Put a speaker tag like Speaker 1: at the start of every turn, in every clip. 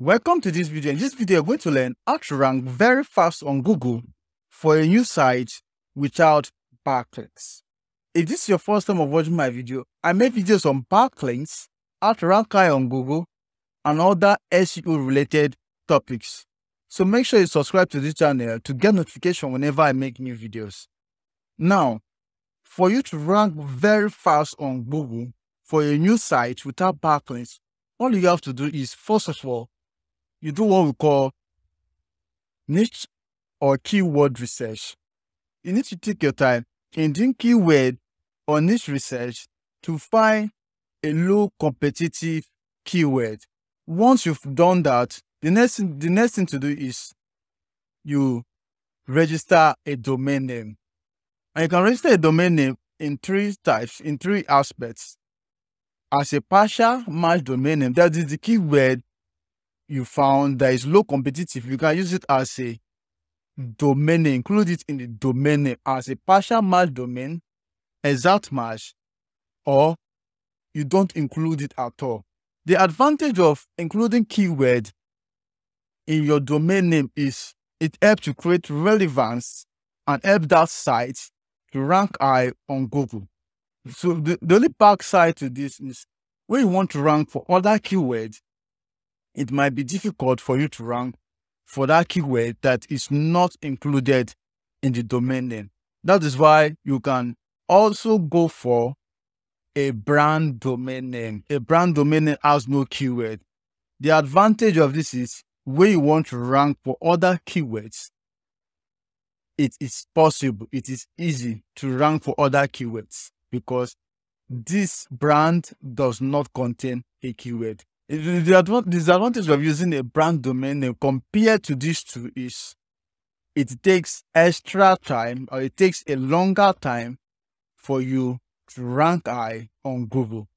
Speaker 1: Welcome to this video. In this video, we're going to learn how to rank very fast on Google for a new site without backlinks. If this is your first time of watching my video, I make videos on backlinks, how to rank high on Google, and other SEO related topics. So make sure you subscribe to this channel to get notification whenever I make new videos. Now, for you to rank very fast on Google for a new site without backlinks, all you have to do is, first of all, you do what we call niche or keyword research. You need to take your time in doing keyword or niche research to find a low competitive keyword. Once you've done that, the next the next thing to do is you register a domain name. And you can register a domain name in three types, in three aspects. As a partial match domain name, that is the keyword you found that is low competitive. You can use it as a domain name, include it in the domain name as a partial match domain, exact match, or you don't include it at all. The advantage of including keyword in your domain name is it helps to create relevance and help that site to rank high on Google. So the, the only backside to this is when you want to rank for other keywords, it might be difficult for you to rank for that keyword that is not included in the domain name. That is why you can also go for a brand domain name. A brand domain name has no keyword. The advantage of this is when you want to rank for other keywords, it is possible, it is easy to rank for other keywords because this brand does not contain a keyword. The disadvantage of using a brand domain name compared to these two is it takes extra time or it takes a longer time for you to rank high on Google.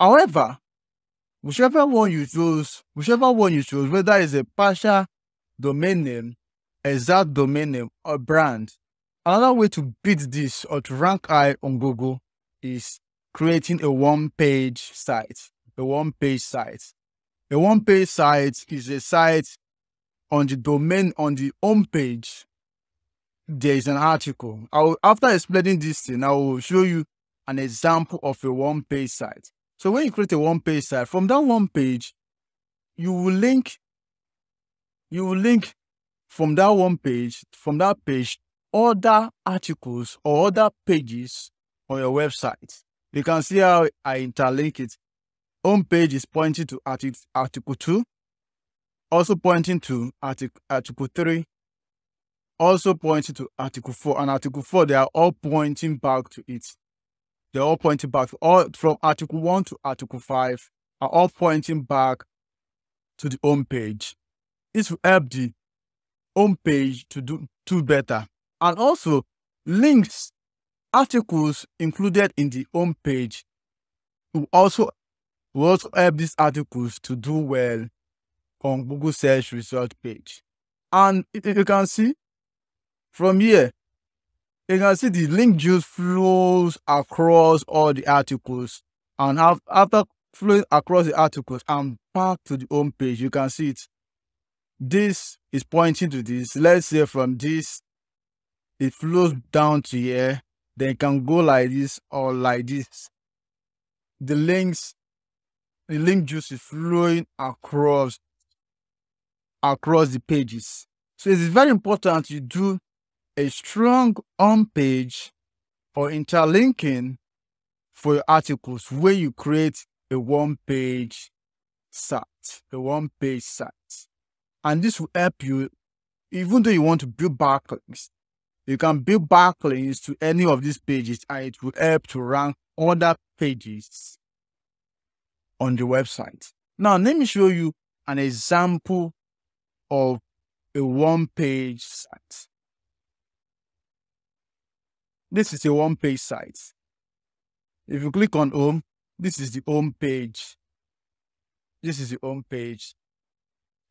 Speaker 1: However, whichever one you choose, whichever one you choose, whether it's a partial domain name, exact domain name, or brand, another way to beat this or to rank high on Google is creating a one-page site a one page site. A one page site is a site on the domain, on the home page. There is an article. I will, after explaining this thing, I will show you an example of a one page site. So when you create a one page site, from that one page, you will link, you will link from that one page, from that page, other articles or other pages on your website. You can see how I interlink it home page is pointing to article, article 2, also pointing to article, article 3, also pointing to article 4 and article 4 they are all pointing back to it. They're all pointing back all from article 1 to article 5 are all pointing back to the home page. This will help the home page to do to better. And also links articles included in the home page will also we also help these articles to do well on Google search result page. And you can see from here, you can see the link juice flows across all the articles. And after flowing across the articles and back to the home page, you can see it. This is pointing to this. Let's say from this, it flows down to here. Then it can go like this or like this. The links the link juice is flowing across across the pages. So it is very important you do a strong on page or interlinking for your articles where you create a one page site, a one page site. And this will help you, even though you want to build backlinks, you can build backlinks to any of these pages and it will help to rank other pages on the website. Now, let me show you an example of a one-page site. This is a one-page site. If you click on home, this is the home page. This is the home page.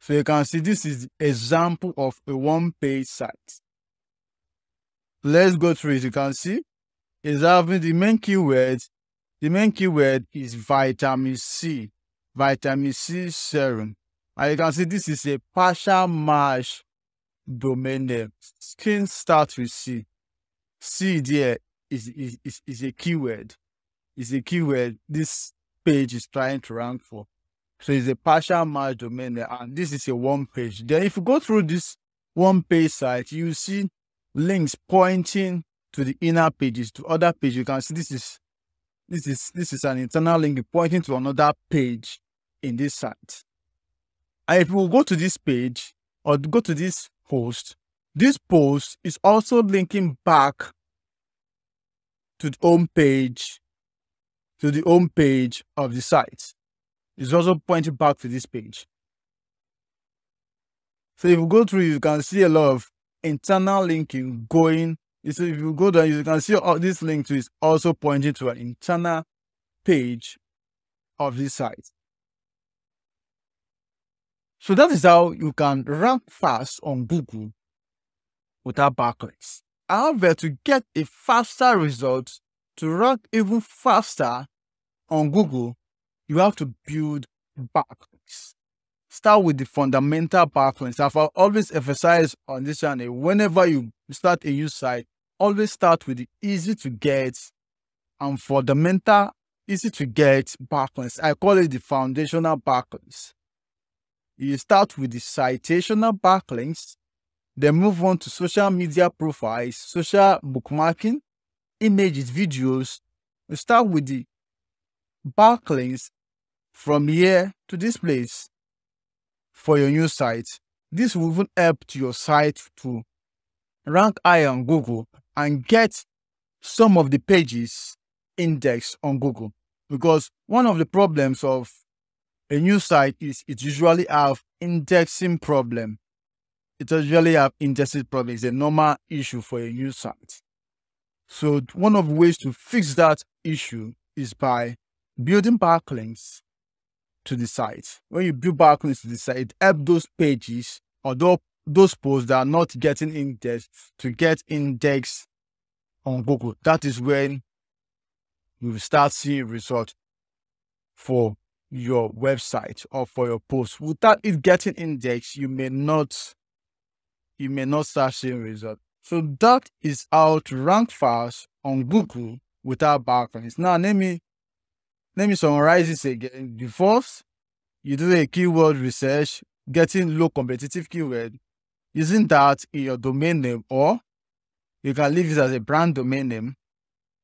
Speaker 1: So you can see this is the example of a one-page site. Let's go through it. You can see it's having the main keywords the main keyword is vitamin C, vitamin C serum. And you can see this is a partial match domain name. Screen starts with C. C there is, is, is, is a keyword. Is a keyword this page is trying to rank for. So it's a partial match domain name, and this is a one page. Then if you go through this one page site, you see links pointing to the inner pages, to other pages. You can see this is this is this is an internal link pointing to another page in this site. And if we go to this page or go to this post, this post is also linking back to the home page, to the home page of the site. It's also pointing back to this page. So if you go through, you can see a lot of internal linking going. So if you go there, you can see all this link to is also pointing to an internal page of this site. So that is how you can rank fast on Google without backlinks. However, to get a faster result, to rank even faster on Google, you have to build backlinks. Start with the fundamental backlinks. I've always emphasized on this channel, eh, whenever you start a new site, always start with the easy to get and fundamental, easy to get backlinks. I call it the foundational backlinks you start with the citational backlinks, then move on to social media profiles, social bookmarking, images, videos. You start with the backlinks from here to this place for your new site. This will even help your site to rank high on Google and get some of the pages indexed on Google. Because one of the problems of a new site is it usually have indexing problem. It usually have indexing problem. It's a normal issue for a new site. So one of the ways to fix that issue is by building backlinks to the site. When you build backlinks to the site, it helps those pages or those posts that are not getting indexed to get indexed on Google. That is when you start seeing results for your website or for your post. Without it getting indexed, you may not you may not start seeing results. So that is how to rank fast on Google without backlinks. Now let me let me summarize this again. The first, you do a keyword research, getting low competitive keyword, using that in your domain name, or you can leave it as a brand domain name.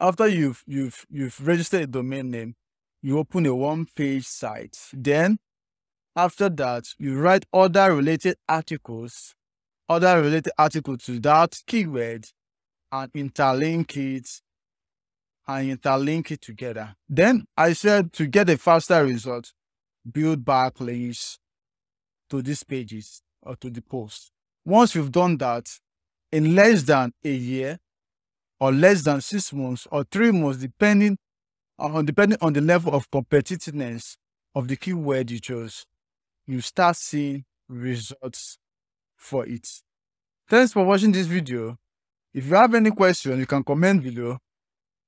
Speaker 1: After you've you've you've registered a domain name, you open a one page site. Then, after that, you write other related articles, other related articles to that keyword and interlink it and interlink it together. Then I said to get a faster result, build backlinks to these pages or to the post. Once you've done that, in less than a year or less than six months or three months, depending uh, depending on the level of competitiveness of the keyword you chose, you start seeing results for it. Thanks for watching this video. If you have any question, you can comment below